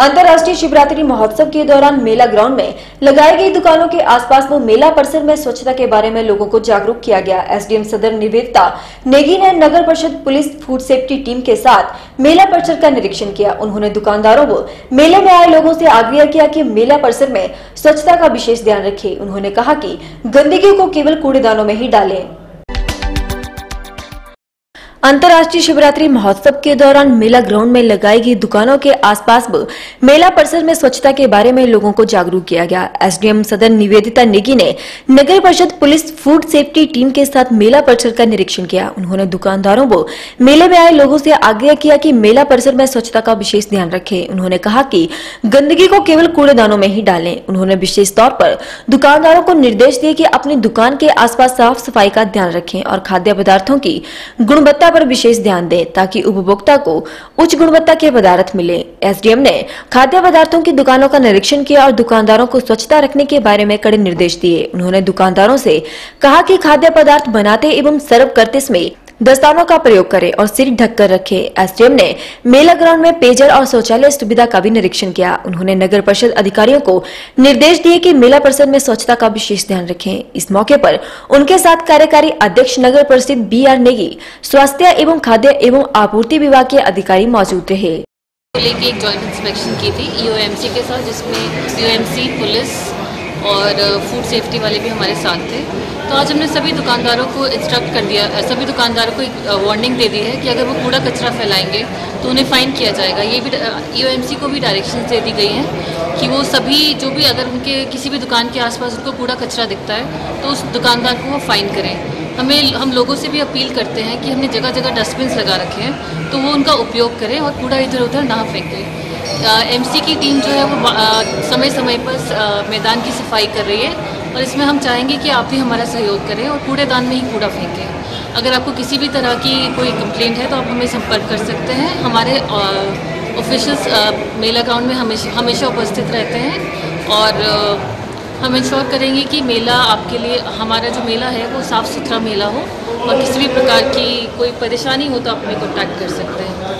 अंतर्राष्ट्रीय शिवरात्रि महोत्सव के दौरान मेला ग्राउंड में लगाई गई दुकानों के आसपास व मेला परिसर में स्वच्छता के बारे में लोगों को जागरूक किया गया। एसडीएम सदर निवेदिता नेगी ने नगर परिषद पुलिस फ़ूड सेफ्टी टीम के साथ मेला परिसर का निरीक्षण किया। उन्होंने दुकानदारों व मेले में आए लोगों से आग्रह किया कि मेला परिसर में स्वच्छता का विशेष ध्यान रखें। उन्होंने कहा कि गंदगी को केवल कूड़ेदानों में ही डालें। अंतर्राष्ट्रीय शिवरात्रि महोत्सव के दौरान मेला ग्राउंड में लगाई गई दुकानों के आसपास मेला परिसर में स्वच्छता के बारे में लोगों को जागरूक किया गया। एसडीएम सदन निवेदिता नेगी ने नगर परिषद पुलिस फ़ूड सेफ्टी टीम के साथ मेला परिसर का निरीक्षण किया। उन्होंने दुकानदारों व मेले में आए लोगों से आग्रह किया कि मेला परिसर में स्वच्छता का विशेष ध्यान रखें। उन्होंने कहा कि गंदगी को केवल कूड़ेदानों में ही डालें। उन्होंने विशेष तौर पर दुकानदारों को निर्देश दिए कि अपनी दुकान के आसपास साफ़ सफ़ाई का ध्यान रखें और खाद्य पदार्थों की गुणवत्ता पर विशेष ध्यान दें ताकि उपभोक्ता को उच्च गुणवत्ता के पदार्थ मिले। एसडीएम ने खाद्य पदार्थों की दुकानों का निरीक्षण किया और दुकानदारों को स्वच्छता रखने के बारे में कड़े निर्देश दिए। उन्होंने दुकानदारों से कहा कि खाद्य पदार्थ बनाते एवं सर्व करते समय दस्तानों का प्रयोग करें और सिर ढककर रखें। एसडीएम ने मेला ग्राउंड में पेयजल और शौचालय सुविधा का भी निरीक्षण किया। उन्होंने नगर परिषद अधिकारियों को निर्देश दिए कि मेला परिसर में स्वच्छता का विशेष ध्यान रखें। इस मौके पर उनके साथ कार्यकारी अध्यक्ष, नगर परिषद बी आर नेगी, स्वास्थ्य एवं खाद्य एवं आपूर्ति विभाग के अधिकारी मौजूद रहे। की एक जॉइंट इंस्पेक्शन की थी ईओएमसी के साथ, जिसमें ईओएमसी पुलिस और फ़ूड सेफ्टी वाले भी हमारे साथ थे। तो आज हमने सभी दुकानदारों को इंस्ट्रक्ट कर दिया सभी दुकानदारों को एक वार्निंग दे दी है कि अगर वो कूड़ा कचरा फैलाएँगे तो उन्हें फ़ाइन किया जाएगा। ये भी ई को भी डायरेक्शन दे दी गई हैं कि वो सभी, जो भी अगर उनके किसी भी दुकान के आसपास उनको कूड़ा कचरा दिखता है तो उस दुकानदार को वो फ़ाइन करें। हमें, हम लोगों से भी अपील करते हैं कि हमने जगह जगह डस्टबिन लगा रखे हैं तो वो उनका उपयोग करें और कूड़ा इधर उधर ना फेंकें। एमसी की टीम जो है वो समय समय पर मैदान की सफ़ाई कर रही है और इसमें हम चाहेंगे कि आप भी हमारा सहयोग करें और कूड़ेदान में ही कूड़ा फेंकें। अगर आपको किसी भी तरह की कोई कंप्लेंट है तो आप हमें संपर्क कर सकते हैं। हमारे ऑफिशियल्स मेला ग्राउंड में हमेशा हमेशा उपस्थित रहते हैं और हम इंश्योर करेंगे कि मेला आपके लिए, हमारा जो मेला है वो साफ़ सुथरा मेला हो और किसी भी प्रकार की कोई परेशानी हो तो आप हमें कॉन्टैक्ट कर सकते हैं।